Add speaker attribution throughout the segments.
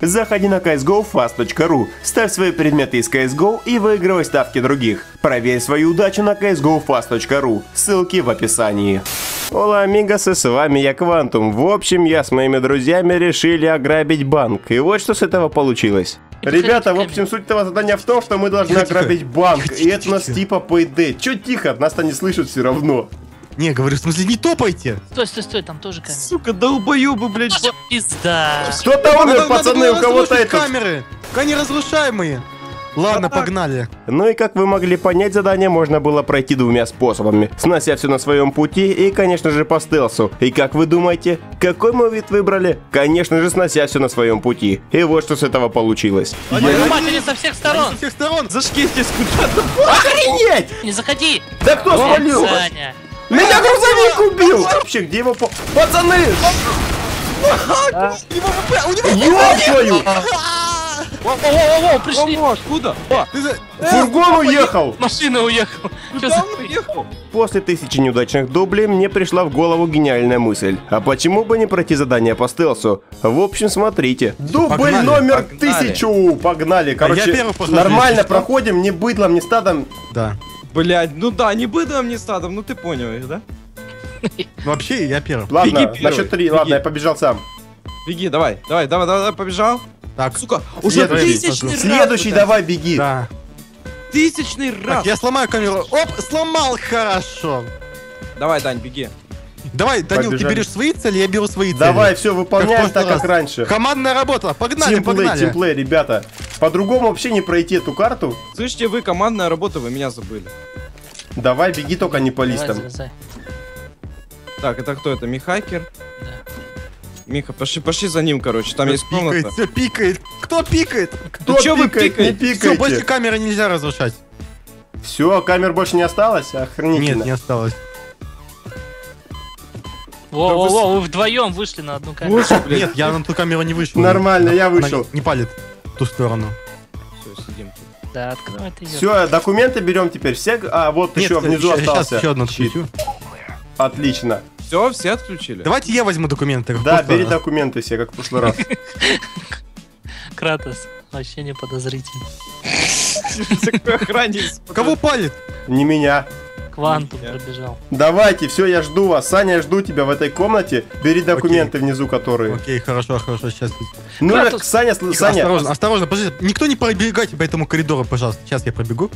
Speaker 1: Заходи на csgofast.ru, ставь свои предметы из CSGO и выигрывай ставки других. Проверь свою удачу на csgofast.ru, ссылки в описании. Ола, амигасы, с вами я Квантум. В общем, я с моими друзьями решили ограбить банк. И вот что с этого получилось. Ребята, в общем, суть этого задания в том, что мы должны ограбить банк. И это у нас типа ПД. Чё тихо? Нас-то не слышат все равно.
Speaker 2: Не, говорю, в смысле, не топайте.
Speaker 3: Стой, стой, стой, там тоже камера.
Speaker 4: Сука, долбоёбы, блядь.
Speaker 3: Ваша пизда.
Speaker 1: Кто-то умер,
Speaker 2: Надо-
Speaker 1: пацаны, у кого-то
Speaker 2: разрушить
Speaker 1: это...
Speaker 2: камеры. Они разрушаемые. Ладно, погнали.
Speaker 1: Ну и как вы могли понять, задание можно было пройти двумя способами. Снося все на своем пути и, конечно же, по стелсу. И как вы думаете, какой мы вид выбрали? Конечно же, снося все на своем пути. И вот что с этого получилось.
Speaker 3: Они со всех
Speaker 2: Они
Speaker 3: сторон.
Speaker 2: Со всех сторон.
Speaker 4: Зашкетесь куда-то.
Speaker 1: Охренеть!
Speaker 3: Не заходи.
Speaker 1: Да кто
Speaker 3: Вон,
Speaker 1: спалил?
Speaker 3: Саня.
Speaker 1: Меня грузовик убил! Вообще, где его по... Пацаны! Ёб твою!
Speaker 3: Воу-воу-воу, пришли.
Speaker 4: Помощь, куда? А,
Speaker 2: Ты за-
Speaker 1: Фургон уехал!
Speaker 3: Машина уехала.
Speaker 4: Куда он уехал?
Speaker 1: После тысячи неудачных дублей мне пришла в голову гениальная мысль. А почему бы не пройти задание по стелсу? В общем, смотрите. Дубль
Speaker 2: Погнали,
Speaker 1: номер
Speaker 4: погнали.
Speaker 1: тысячу! Погнали! Короче,
Speaker 2: я первый прохожу,
Speaker 1: нормально проходим, ни быдлом, ни стадом.
Speaker 2: Да.
Speaker 4: Блядь, ну да, не быдлом, не стадом, ну ты понял их, да?
Speaker 2: Ну, Вообще, я первый.
Speaker 1: Ладно,
Speaker 4: Беги
Speaker 1: на
Speaker 4: первый,
Speaker 1: счет три.
Speaker 4: беги.
Speaker 1: Ладно, я побежал сам.
Speaker 4: Беги, давай, давай, давай, давай, давай, побежал.
Speaker 2: Так,
Speaker 4: Сука, уже
Speaker 1: Следующий.
Speaker 4: тысячный раз.
Speaker 1: Следующий давай беги.
Speaker 2: да.
Speaker 4: Тысячный раз.
Speaker 2: Так, я сломаю камеру. Оп, сломал, хорошо.
Speaker 4: Давай, Дань, беги.
Speaker 2: Давай, Данил, ты
Speaker 1: Побежали.
Speaker 2: берешь свои цели, я беру свои цели.
Speaker 1: Давай, все, выполняем так, как раньше.
Speaker 2: Командная работа, погнали,
Speaker 1: Тимплей,
Speaker 2: погнали.
Speaker 1: тимплей, ребята. По-другому вообще не пройти эту карту.
Speaker 4: Слышите, вы командная работа, вы меня забыли.
Speaker 1: Давай, беги только не по
Speaker 3: Давай,
Speaker 1: листам.
Speaker 3: залезай.
Speaker 4: Так, это кто это? Михакер?
Speaker 3: Да.
Speaker 4: Миха, пошли, пошли за ним, короче, там есть
Speaker 2: Пикает,
Speaker 4: комната.
Speaker 2: все пикает. Кто пикает?
Speaker 1: Кто
Speaker 4: вы
Speaker 1: пикает, не
Speaker 4: пикаете?
Speaker 2: Все, больше камеры нельзя разрушать.
Speaker 1: Все, камер больше не осталось? Охренительно.
Speaker 2: Нет, не осталось.
Speaker 3: Во-во-во, вы вдвоем вышли на одну камеру.
Speaker 4: Блядь.
Speaker 2: Нет, я на ту камеру не вышел.
Speaker 1: Нормально, я вышел.
Speaker 2: Не палит ту сторону.
Speaker 4: Всё, сидим тут.
Speaker 3: Да, открывай ты.
Speaker 1: Все, документы берем теперь. Все, а вот
Speaker 2: Нет,
Speaker 1: еще внизу
Speaker 2: щас-
Speaker 1: остался.
Speaker 2: Сейчас еще одну отключу.
Speaker 1: Отлично.
Speaker 4: Все, все отключили?
Speaker 2: Давайте я возьму документы.
Speaker 1: Да, бери
Speaker 2: раз.
Speaker 1: документы все, как в прошлый раз.
Speaker 3: Кратос. Вообще не подозрительно.
Speaker 2: Кого палит?
Speaker 1: Не меня.
Speaker 3: Квантум пробежал.
Speaker 1: Давайте, все, я жду вас. Саня, я жду тебя в этой комнате. Бери документы внизу, которые.
Speaker 2: Окей, хорошо, хорошо, сейчас.
Speaker 1: Ну,
Speaker 3: Кратус.
Speaker 1: Саня, Саня.
Speaker 2: Осторожно, осторожно, подождите. Никто не пробегайте по этому коридору, пожалуйста. Сейчас я пробегу.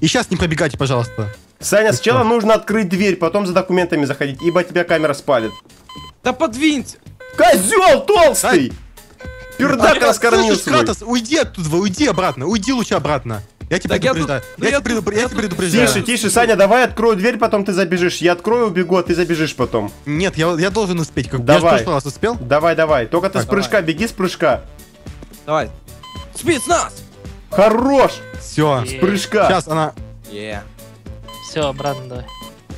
Speaker 2: И сейчас не пробегайте, пожалуйста.
Speaker 1: Саня,
Speaker 2: Ты
Speaker 1: сначала
Speaker 2: что?
Speaker 1: нужно открыть дверь, потом за документами заходить, ибо тебя камера спалит.
Speaker 4: Да подвиньте.
Speaker 1: Козел толстый! Пердак
Speaker 2: А,
Speaker 1: раскормил
Speaker 2: слышишь. Кратос, уйди оттуда, уйди обратно, уйди лучше обратно. Я тебя
Speaker 4: я
Speaker 2: предупреждаю. Я
Speaker 4: я
Speaker 2: предупр-
Speaker 4: я
Speaker 2: я тебя предупреждаю.
Speaker 1: Тише, тише, Саня, давай открою дверь, потом ты забежишь. Я открою, убегу, а ты забежишь потом.
Speaker 2: Нет, я, я должен успеть. Как... Я же в
Speaker 1: Давай.
Speaker 2: прошлый раз успел.
Speaker 1: Давай, давай. Только ты
Speaker 2: Так,
Speaker 1: с прыжка, беги с прыжка.
Speaker 4: Давай. Спецназ!
Speaker 1: Хорош!
Speaker 2: Все.
Speaker 1: С прыжка.
Speaker 2: Сейчас она...
Speaker 4: Е.
Speaker 3: Все, обратно давай.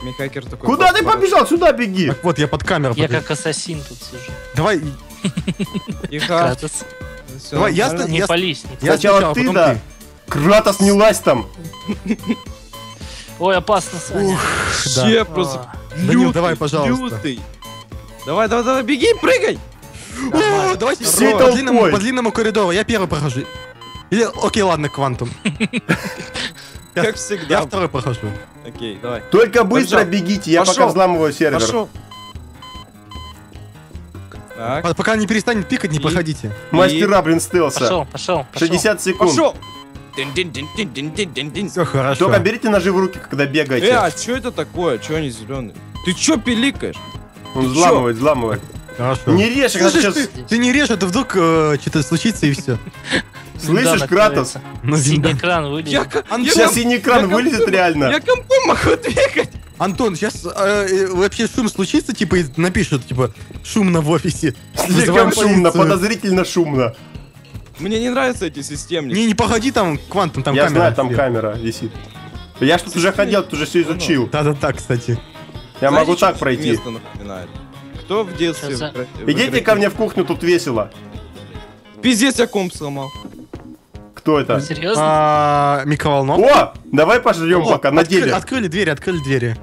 Speaker 4: Михакер такой.
Speaker 1: Куда ты
Speaker 4: «Папа,
Speaker 1: побежал? Сюда беги.
Speaker 2: Так вот, я под камеру.
Speaker 3: Я
Speaker 2: подъеду.
Speaker 3: как ассасин тут сижу.
Speaker 2: Давай.
Speaker 4: Всё
Speaker 2: Давай, я
Speaker 3: Не
Speaker 2: я-
Speaker 3: пались. не
Speaker 2: я
Speaker 1: Сначала
Speaker 2: сначала,
Speaker 1: ты, да. Кратос, не лазь там.
Speaker 3: Ой, опасно, Саня.
Speaker 2: Да.
Speaker 4: Вообще просто
Speaker 2: Данил,
Speaker 4: лютый,
Speaker 2: давай, пожалуйста.
Speaker 4: лютый. Давай, давай, давай, беги, прыгай!
Speaker 2: О, давайте
Speaker 1: Всей
Speaker 2: по длинному, по длинному коридору. Я первый прохожу. Или, окей, ладно, квантум. Я-
Speaker 4: Как всегда.
Speaker 2: Я второй прохожу.
Speaker 4: Окей, давай.
Speaker 1: Только быстро
Speaker 4: Побежал.
Speaker 1: бегите, я
Speaker 4: Пошел.
Speaker 1: пока взламываю сервер.
Speaker 4: Пошел. Так,
Speaker 2: По- Пока не перестанет пикать, не
Speaker 4: И-
Speaker 2: проходите.
Speaker 1: Мастера, блин, стелса.
Speaker 3: Пошел, пошел, пошел.
Speaker 1: 60 секунд.
Speaker 4: пошел!
Speaker 2: Все хорошо.
Speaker 1: Только берите ножи в руки, когда
Speaker 4: Э,
Speaker 1: бегаете.
Speaker 4: а что это такое? Че они зеленые? Ты чё пиликаешь?
Speaker 1: Он взламывает, взламывает.
Speaker 2: Хорошо.
Speaker 1: Не режь, когда сейчас...
Speaker 2: ты, не режь, это вдруг что-то случится и все.
Speaker 1: Слышишь, Кратос?
Speaker 3: Синий экран
Speaker 4: я
Speaker 1: Сейчас синий экран
Speaker 4: я
Speaker 1: вылезет реально.
Speaker 4: Я компом могу двигать.
Speaker 2: Антон, сейчас вообще шум случится, типа, и напишут, типа, шумно в офисе.
Speaker 1: Слишком шумно, подозрительно шумно.
Speaker 4: Мне не нравятся эти системники.
Speaker 2: Не, не походи там, квантум, там
Speaker 1: Я
Speaker 2: камера.
Speaker 1: знаю, там камера висит. Я что-то уже ходил, тут уже все изучил.
Speaker 2: Да-да-да, кстати.
Speaker 1: Я
Speaker 4: Знаете,
Speaker 1: могу так пройти.
Speaker 4: место напоминает? Кто в детстве...
Speaker 3: Сейчас за-
Speaker 4: в
Speaker 1: Идите ко мне в кухню, тут весело.
Speaker 4: Пиздец, я комп сломал.
Speaker 1: Кто это?
Speaker 3: Серьезно?
Speaker 2: А, Микроволновка.
Speaker 1: О, давай пожрем
Speaker 2: О,
Speaker 1: пока, на
Speaker 2: открыли-
Speaker 1: деле.
Speaker 2: Открыли двери, открыли двери.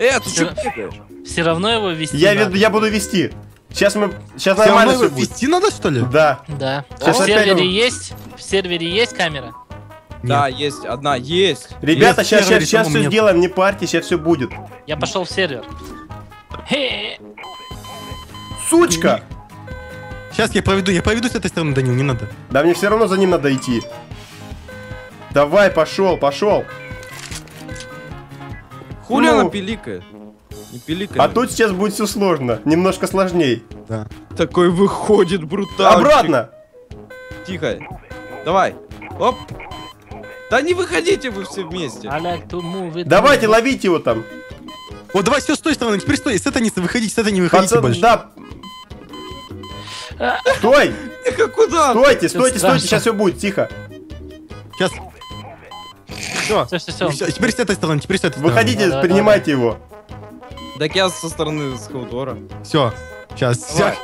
Speaker 4: Э, ты
Speaker 3: Всё.
Speaker 4: что?
Speaker 3: Все равно его вести
Speaker 1: Я,
Speaker 3: надо.
Speaker 1: я буду вести. Сейчас мы... Сейчас
Speaker 2: Всё
Speaker 1: нормально все будет.
Speaker 2: вести надо, что ли?
Speaker 1: Да.
Speaker 3: Да. А
Speaker 1: Сейчас
Speaker 3: в сервере
Speaker 1: он-
Speaker 3: есть? В сервере есть камера?
Speaker 4: Да, есть одна, есть.
Speaker 1: Ребята,
Speaker 2: Есть
Speaker 1: сейчас,
Speaker 2: сервер,
Speaker 1: сейчас, сейчас все
Speaker 2: нет.
Speaker 1: сделаем, не парьте, сейчас все будет.
Speaker 3: Я пошел в сервер. Хе.
Speaker 1: Сучка!
Speaker 2: Сейчас я проведу, я проведу с этой стороны, Данил, не надо.
Speaker 1: Да мне все равно за ним надо идти. Давай, пошел, пошел.
Speaker 4: Хули
Speaker 1: Ну.
Speaker 4: она пиликает? Не пиликает.
Speaker 1: А тут сейчас будет все сложно. Немножко сложней.
Speaker 2: Да.
Speaker 4: Такой выходит брутальчик.
Speaker 1: Обратно!
Speaker 4: Тихо. Давай. Оп. Да не выходите вы все вместе.
Speaker 3: Like.
Speaker 1: Давайте, ловите его там.
Speaker 2: Вот давай все с той стороны, теперь стой, с этой не выходите, с этой не выходите
Speaker 1: Пацан,
Speaker 2: больше.
Speaker 1: да.
Speaker 3: А.
Speaker 1: Стой!
Speaker 4: Тихо, куда?
Speaker 1: Стойте, стойте, стойте, сейчас все будет, тихо.
Speaker 2: Сейчас. Все.
Speaker 3: Все, все, все.
Speaker 2: Теперь с этой стороны, теперь с этой стороны.
Speaker 1: Выходите, принимайте его.
Speaker 4: Так я со стороны Схаудора.
Speaker 2: Все. Сейчас.
Speaker 4: Давай.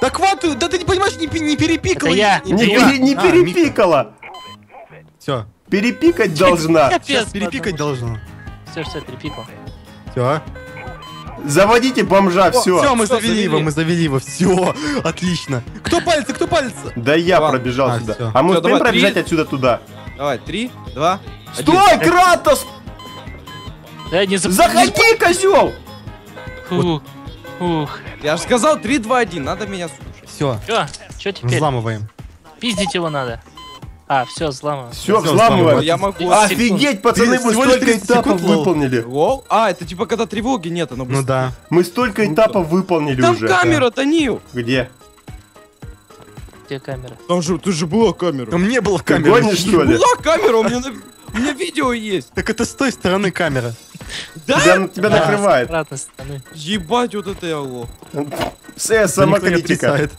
Speaker 2: Да хватит, да ты не понимаешь, не, не перепикал.
Speaker 3: Это я.
Speaker 1: Не,
Speaker 3: Я.
Speaker 1: пере- не
Speaker 2: А,
Speaker 1: перепикала.
Speaker 2: Все.
Speaker 1: Перепикать должна.
Speaker 2: Сейчас перепикать должно.
Speaker 3: Все, все, перепикал.
Speaker 2: Все.
Speaker 1: Заводите бомжа,
Speaker 2: Все,
Speaker 1: все.
Speaker 2: мы
Speaker 4: всё,
Speaker 2: завели его,
Speaker 4: завели.
Speaker 2: мы завели его. Все. Отлично. Кто пальцы, кто пальцы?
Speaker 1: Да я
Speaker 4: Ладно.
Speaker 1: пробежал
Speaker 2: А,
Speaker 1: сюда.
Speaker 2: всё.
Speaker 1: А мы
Speaker 4: Всё,
Speaker 1: успеем
Speaker 4: давай,
Speaker 1: пробежать
Speaker 4: три.
Speaker 1: отсюда туда?
Speaker 4: Давай, три, два, один.
Speaker 1: Стой, Кратос!
Speaker 3: Да, не зап-
Speaker 1: Заходи, козел!
Speaker 3: Ух, ух.
Speaker 4: Я же сказал 3, 2, 1. Надо меня слушать.
Speaker 2: Все.
Speaker 3: Чё? Чё теперь?
Speaker 2: Взламываем.
Speaker 3: Пиздить его надо. А, все, взламываем.
Speaker 1: Все, взламываем.
Speaker 4: Я могу.
Speaker 1: Офигеть, пацаны, мы
Speaker 2: всего лишь
Speaker 1: столько
Speaker 2: 30
Speaker 1: этапов
Speaker 2: секунд, лол.
Speaker 1: выполнили.
Speaker 4: Лол? А, это типа когда тревоги нет, оно
Speaker 2: Ну
Speaker 4: быстро.
Speaker 2: да.
Speaker 1: Мы столько этапов выполнили
Speaker 4: Там
Speaker 1: уже.
Speaker 4: камера, Танил!
Speaker 1: Где?
Speaker 3: Где камера?
Speaker 4: Там же, ты же была камера.
Speaker 2: Там не было
Speaker 1: Ты
Speaker 2: камеры.
Speaker 1: гонишь, что ли?
Speaker 4: Была камера, у меня на, у меня видео есть.
Speaker 2: Так это с той стороны камера.
Speaker 4: Да?
Speaker 1: Тебя, накрывает.
Speaker 4: Ебать, вот это я лох.
Speaker 2: Никто не
Speaker 1: самокритика.
Speaker 2: отрицает.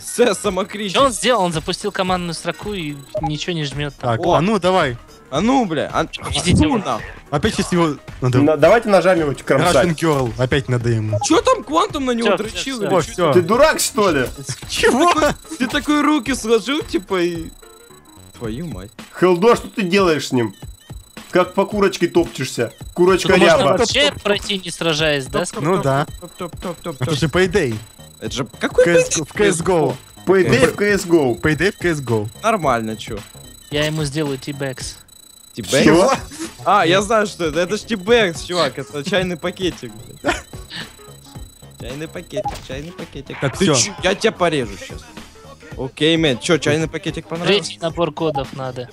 Speaker 4: С, самокритик.
Speaker 3: Что он сделал? Он запустил командную строку и ничего не жмет там.
Speaker 2: Так, а ну давай.
Speaker 4: А ну, бля. А,
Speaker 3: Идите
Speaker 4: ну нахуй.
Speaker 2: Опять сейчас его надо...
Speaker 1: На- давайте ножами его
Speaker 2: Russian
Speaker 1: кромсать.
Speaker 2: Girl. Опять надо ему.
Speaker 4: Чё там квантом на него дрочил?
Speaker 2: все.
Speaker 1: Ты дурак, что ли?
Speaker 2: Чего?
Speaker 4: Ты такой руки сложил, типа, и... Твою мать.
Speaker 1: Хелдо, что ты делаешь с ним? Как по курочке топчешься. Курочка
Speaker 3: Можно
Speaker 1: ряба.
Speaker 3: вообще пройти не сражаясь, да?
Speaker 2: Ну да. Это же Payday.
Speaker 4: Это же какой
Speaker 2: CS в CSGO.
Speaker 1: Payday в CSGO.
Speaker 2: Payday в CSGO.
Speaker 4: Нормально, чё?
Speaker 3: Я ему сделаю тибэкс.
Speaker 4: Тибэкс?
Speaker 1: Чего?
Speaker 4: А, я знаю, что это. Это ж Тибэкс, чувак. Это чайный пакетик. Чайный пакетик, чайный пакетик.
Speaker 2: Так,
Speaker 4: чё? Я тебя порежу сейчас. Окей, мэн. Чё, чайный пакетик понравился?
Speaker 3: Третий набор кодов надо.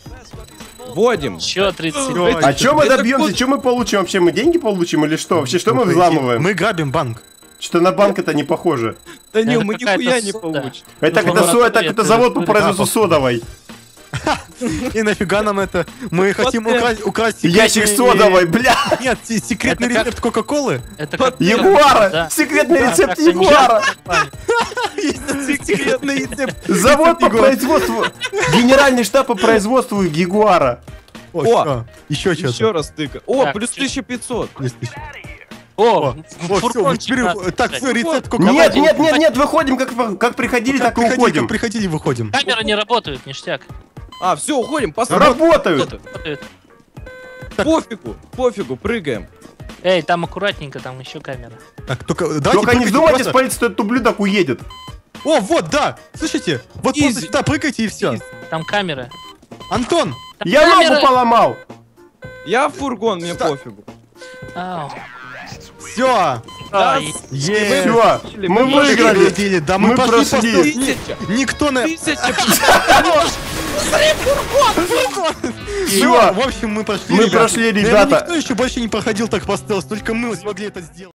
Speaker 4: Вводим.
Speaker 3: Еще 30 секунд.
Speaker 2: Всё,
Speaker 1: А что мы добьемся? Что мы получим? Вообще мы деньги получим или что? Вообще что мы
Speaker 2: Ну,
Speaker 1: взламываем?
Speaker 2: Мы грабим банк.
Speaker 1: Что на банк это не похоже.
Speaker 4: Да не, мы нихуя не получим.
Speaker 1: Это
Speaker 3: Ну,
Speaker 1: это, завод по производству содовой.
Speaker 2: И нафига нам это? Мы хотим украсть,
Speaker 1: Ящик содовой, бля!
Speaker 2: Нет, се- секретный рецепт Кока-Колы.
Speaker 1: Ягуара! Секретный рецепт Ягуара!
Speaker 2: Секретный рецепт.
Speaker 1: Завод по производству... Генеральный штаб по производству Ягуара.
Speaker 2: О, еще
Speaker 4: Еще
Speaker 2: что-то.
Speaker 4: раз тыка. О, плюс
Speaker 3: чуть-
Speaker 4: 1500.
Speaker 2: Есть еще.
Speaker 3: О,
Speaker 2: О, все, так, все, рецепт
Speaker 1: Нет,
Speaker 2: Кока-Колы.
Speaker 1: нет, нет, нет, выходим, как, как приходили, так и
Speaker 2: приходили,
Speaker 1: уходим.
Speaker 2: как приходили, выходим.
Speaker 3: Камеры не работают, ништяк.
Speaker 4: А, все, уходим, посмотрим.
Speaker 1: Работают!
Speaker 4: Пофигу, пофигу, прыгаем.
Speaker 3: Эй, там аккуратненько, там еще камера.
Speaker 2: Так, только, давайте
Speaker 1: Только не вздумайте
Speaker 2: просто.
Speaker 1: спалить, что этот ублюдок уедет.
Speaker 2: О, вот, да. Слушайте, вот
Speaker 4: Изи.
Speaker 2: просто сюда прыгайте и все.
Speaker 3: Там камера.
Speaker 2: Антон,
Speaker 3: Там
Speaker 1: Я
Speaker 3: камера!
Speaker 1: ногу поломал.
Speaker 4: Я фургон, мне
Speaker 2: Что?
Speaker 4: пофигу.
Speaker 3: Ау.
Speaker 2: все.
Speaker 4: Да.
Speaker 1: Все, мы
Speaker 4: Мы
Speaker 1: выиграли.
Speaker 2: Да, мы,
Speaker 1: Мы
Speaker 2: прошли. Никто на...
Speaker 4: Тысяча.
Speaker 2: Всё, в общем, мы прошли,
Speaker 1: Мы
Speaker 2: ребята.
Speaker 1: прошли,
Speaker 2: Наверное,
Speaker 1: ребята.
Speaker 2: Никто еще больше не проходил так по стелсу, только мы смогли это сделать.